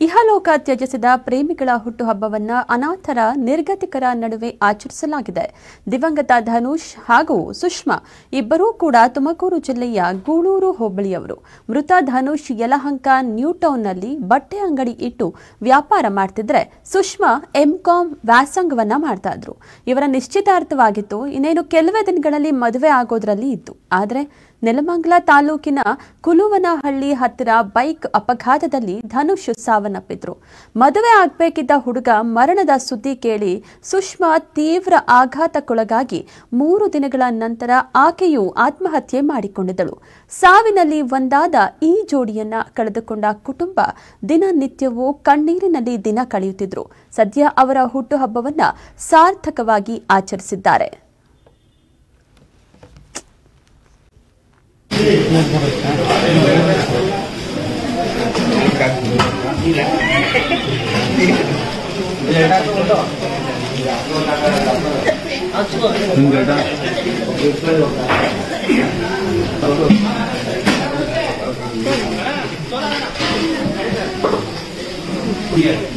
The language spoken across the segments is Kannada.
ಇಹಲೋಕ ತ್ಯಜಿಸಿದ ಪ್ರೇಮಿಗಳ ಹುಟ್ಟುಹಬ್ಬವನ್ನು ಅನಾಥರ, ನಿರ್ಗತಿಕರ ನಡುವೆ ಆಚರಿಸಲಾಗಿದೆ. ದಿವಂಗತ ಧನುಷ್ ಹಾಗೂ ಸುಷ್ಮಾ ಇಬ್ಬರೂ ಕೂಡ ತುಮಕೂರು ಜಿಲ್ಲೆಯ ಗೂಳೂರು ಹೋಬಳಿಯವರು. ಮೃತ ಧನುಷ್ ಯಲಹಂಕ ನ್ಯೂಟೌನ್ನಲ್ಲಿ ಬಟ್ಟೆ ಅಂಗಡಿ ಇಟ್ಟು ವ್ಯಾಪಾರ ಮಾಡ್ತಿದ್ರೆ ಸುಷ್ಮಾ ಎಂಕಾಂ ವ್ಯಾಸಂಗವನ್ನ ಮಾಡ್ತಾ ಇದ್ರು. ಇವರ ನಿಶ್ಚಿತಾರ್ಥವಾಗಿತ್ತು. ಇನ್ನೇನು ಕೆಲವೇ ದಿನಗಳಲ್ಲಿ ಮದುವೆ ಆಗೋದ್ರಲ್ಲಿ ಇತ್ತು. ಆದರೆ ನೆಲಮಂಗಲ ತಾಲೂಕಿನ ಕುಲುವನಹಳ್ಳಿ ಹತ್ತಿರ ಬೈಕ್ ಅಪಘಾತದಲ್ಲಿ ಧನುಷ್ ಸಾವನ್ನಪ್ಪಿದ್ರು. ಮದುವೆ ಆಗಬೇಕಿದ್ದ ಹುಡುಗ ಮರಣದ ಸುದ್ದಿ ಕೇಳಿ ಸುಷ್ಮಾ ತೀವ್ರ ಆಘಾತಕ್ಕೊಳಗಾಗಿ ಮೂರು ದಿನಗಳ ನಂತರ ಆಕೆಯು ಆತ್ಮಹತ್ಯೆ ಮಾಡಿಕೊಂಡಿದ್ದಳು. ಸಾವಿನಲ್ಲಿ ಒಂದಾದ ಈ ಜೋಡಿಯನ್ನ ಕಳೆದುಕೊಂಡ ಕುಟುಂಬ ದಿನನಿತ್ಯವೂ ಕಣ್ಣೀರಿನಲ್ಲಿ ದಿನ ಕಳೆಯುತ್ತಿದ್ರು. ಸದ್ಯ ಅವರ ಹುಟ್ಟುಹಬ್ಬವನ್ನ ಸಾರ್ಥಕವಾಗಿ ಆಚರಿಸಿದ್ದಾರೆ. người ta Yeah.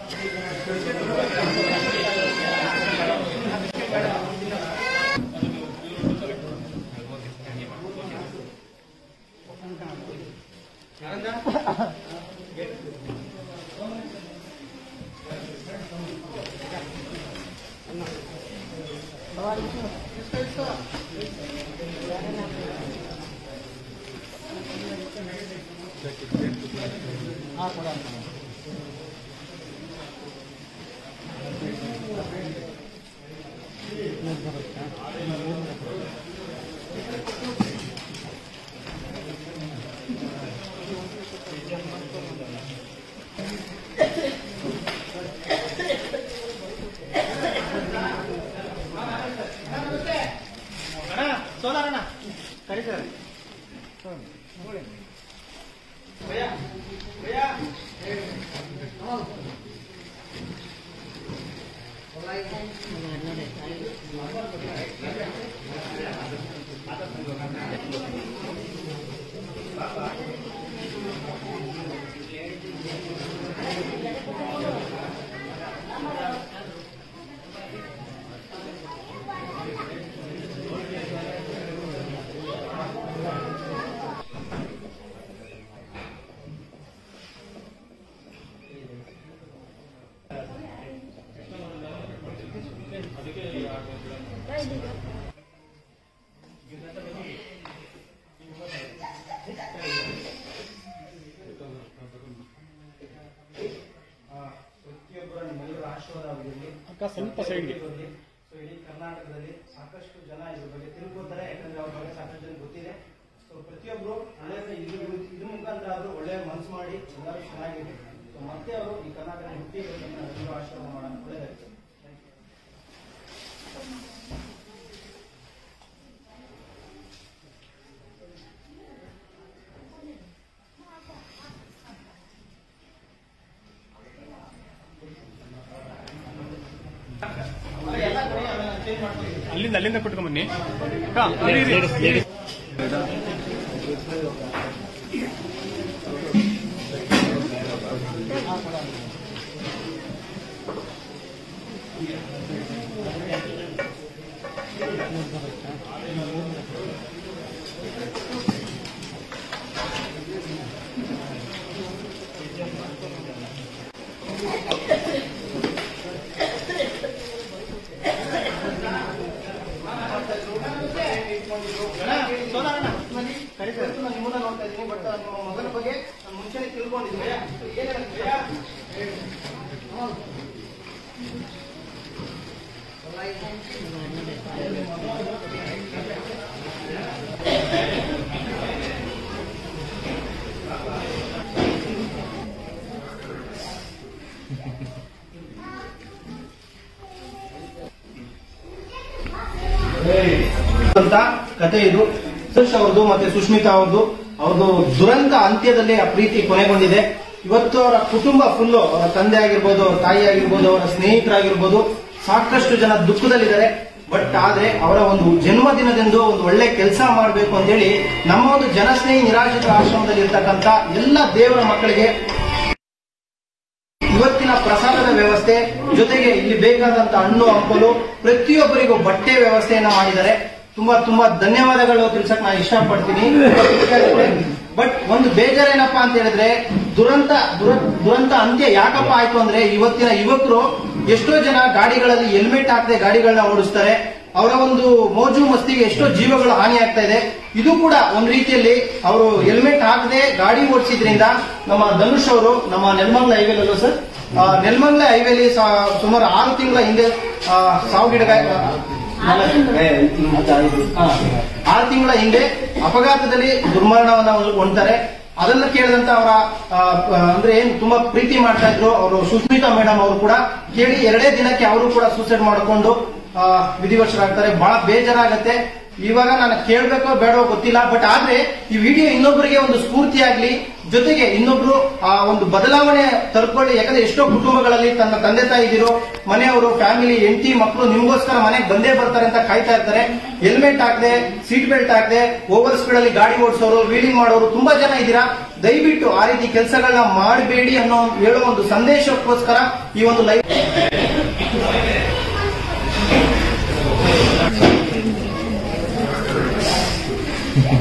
Ah, por ahí. ना खड़े कर भैया भैया बोला ಅಕ್ಕ ಸ್ವಲ್ಪ ಸೈಡ್ಗೆ ಸೊ ಇಡೀ ಕರ್ನಾಟಕದಲ್ಲಿ ಸಾಕಷ್ಟು ಜನ ಇದ್ರ ಬಗ್ಗೆ ತಿಳ್ಕೊತಾರೆ ಯಾಕಂದ್ರೆ ಅವ್ರ ಬಗ್ಗೆ ಸಾಕಷ್ಟು ಜನ ಗೊತ್ತಿದೆ. ಸೊ ಪ್ರತಿಯೊಬ್ರು ಒಳ್ಳೆಯ ಇದ್ರ ಮುಖಾಂತರ ಆದ್ರೂ ಒಳ್ಳೆ ಮನಸ್ಸು ಮಾಡಿ ಎಲ್ಲರೂ ಚೆನ್ನಾಗಿದೆ. ಸೊ ಮತ್ತೆ ಅವರು ಈ ಕರ್ನಾಟಕ ಹುಟ್ಟಿ ಆಶೀರ್ವಾದ ಮಾಡೋಣ. ಒಳ್ಳೆಯದಾಯ್ತು ಅಲ್ಲಿಂದ ಅಲ್ಲಿಂದ ಕೊಟ್ಕೊಂಡ್ ಬನ್ನಿ. ಅಂತ ಕತೆ ಇದು. ಸುಶ್ ಅವ್ರದ್ದು ಮತ್ತೆ ಸುಷ್ಮಿತಾ ಅವ್ರದ್ದು. ಅವ್ರದ್ದು ದುರಂತ ಅಂತ್ಯದಲ್ಲಿ ಆ ಪ್ರೀತಿ ಕೊನೆಗೊಂಡಿದೆ. ಇವತ್ತು ಅವರ ಕುಟುಂಬ ಫುಲ್ಲು ಅವರ ತಂದೆ ಆಗಿರ್ಬೋದು, ಅವರ ತಾಯಿ ಆಗಿರ್ಬೋದು, ಅವರ ಸ್ನೇಹಿತರಾಗಿರ್ಬೋದು ಸಾಕಷ್ಟು ಜನ ದುಃಖದಲ್ಲಿದ್ದಾರೆ. ಬಟ್ ಆದ್ರೆ ಅವರ ಒಂದು ಜನ್ಮದಿನದಂದು ಒಂದು ಒಳ್ಳೆ ಕೆಲಸ ಮಾಡಬೇಕು ಅಂತೇಳಿ ನಮ್ಮ ಒಂದು ಜನಸ್ನೇಹಿ ನಿರಾಶ್ರಿತ ಆಶ್ರಮದಲ್ಲಿ ಇರ್ತಕ್ಕಂತ ಎಲ್ಲ ದೇವರ ಮಕ್ಕಳಿಗೆ ಇವತ್ತಿನ ಪ್ರಸಾದದ ವ್ಯವಸ್ಥೆ, ಜೊತೆಗೆ ಇಲ್ಲಿ ಬೇಕಾದಂತ ಹಣ್ಣು, ಹಂಪಲು, ಪ್ರತಿಯೊಬ್ಬರಿಗೂ ಬಟ್ಟೆ ವ್ಯವಸ್ಥೆಯನ್ನ ಮಾಡಿದ್ದಾರೆ. ತುಂಬಾ ತುಂಬಾ ಧನ್ಯವಾದಗಳು ತಿಳ್ಸಕ್ ನಾನು ಇಷ್ಟಪಡ್ತೀನಿ. ಬಟ್ ಒಂದು ಬೇಜಾರೇನಪ್ಪಾ ಅಂತ ಹೇಳಿದ್ರೆ ದುರಂತ, ದುರ- ದುರಂತ ಅಂತ್ಯ ಯಾಕಪ್ಪ ಆಯ್ತು ಅಂದ್ರೆ ಇವತ್ತಿನ ಯುವಕರು ಎಷ್ಟೋ ಜನ ಗಾಡಿಗಳಲ್ಲಿ ಹೆಲ್ಮೆಟ್ ಹಾಕದೆ ಗಾಡಿಗಳನ್ನ ಓಡಿಸ್ತಾರೆ. ಅವರ ಒಂದು ಮೋಜು ಮಸ್ತಿಗೆ ಎಷ್ಟೋ ಜೀವಗಳು ಹಾನಿ ಆಗ್ತಾ ಇದೆ. ಇದು ಕೂಡ ಒಂದ್ ರೀತಿಯಲ್ಲಿ ಅವರು ಹೆಲ್ಮೆಟ್ ಹಾಕದೆ ಗಾಡಿ ಓಡಿಸಿದ್ರಿಂದ ನಮ್ಮ ಧನುಷ್ ಅವರು ನಮ್ಮ ನೆಲಮಂಗ್ಲ ಹೈವೇಲಲ್ಲೂ ಸರ್ ನೆಲ್ಮಂಗ್ಲ ಹೈವೇಲಿ ಸುಮಾರು ಆರು ತಿಂಗಳ ಹಿಂದೆ ಸಾವು ಗಿಡಗ ಆರು ತಿಂಗಳ ಹಿಂದೆ ಅಪಘಾತದಲ್ಲಿ ದುರ್ಮರಣವನ್ನ ಹೊಂದ್ತಾರೆ. ಅದನ್ನ ಕೇಳಿದಂತ ಅವರ ಅಂದ್ರೆ ಏನ್ ತುಂಬಾ ಪ್ರೀತಿ ಮಾಡ್ತಾ ಇದ್ರು. ಅವರು ಸುಸ್ಮಿತಾ ಮೇಡಮ್ ಅವರು ಕೂಡ ಕೇಳಿ ಎರಡೇ ದಿನಕ್ಕೆ ಅವರು ಕೂಡ ಸೂಸೈಡ್ ಮಾಡಿಕೊಂಡು ವಿಧಿವಶರಾಗ್ತಾರೆ. ಬಹಳ ಬೇಜಾರಾಗತ್ತೆ. ಇವಾಗ ನಾನು ಕೇಳಬೇಕೋ ಬೇಡವೋ ಗೊತ್ತಿಲ್ಲ, ಬಟ್ ಆದ್ರೆ ಈ ವಿಡಿಯೋ ಇನ್ನೊಬ್ಬರಿಗೆ ಒಂದು ಸ್ಫೂರ್ತಿ ಆಗ್ಲಿ, ಜೊತೆಗೆ ಇನ್ನೊಬ್ರು, ಆ, ಒಂದು ಬದಲಾವಣೆ ತರ್ಕೊಳ್ಳಿ. ಯಾಕಂದ್ರೆ ಎಷ್ಟೋ ಕುಟುಂಬಗಳಲ್ಲಿ ತನ್ನ ತಂದೆ ತಾಯಿ ಇದಿರೋ ಮನೆಯವರು, ಫ್ಯಾಮಿಲಿ, ಹೆಂಡತಿ ಮಕ್ಕಳು ನಿಮಗೋಸ್ಕರ ಮನೆಗೆ ಬಂದೇ ಬರ್ತಾರೆ ಅಂತ ಕಾಯ್ತಾ ಇರ್ತಾರೆ. ಹೆಲ್ಮೆಟ್ ಹಾಕದೆ, ಸೀಟ್ ಬೆಲ್ಟ್ ಹಾಕದೆ, ಓವರ್ ಸ್ಪೀಡ್ ಅಲ್ಲಿ ಗಾಡಿ ಓಡಿಸೋರು, ವೀಲಿಂಗ್ ಮಾಡೋರು ತುಂಬಾ ಜನ ಇದ್ದೀರಾ? ದಯವಿಟ್ಟು ಆ ರೀತಿ ಕೆಲಸಗಳನ್ನ ಮಾಡಬೇಡಿ ಅನ್ನೋ ಹೇಳೋ ಒಂದು ಸಂದೇಶಕ್ಕೋಸ್ಕರ ಈ ಒಂದು ಲೈವ್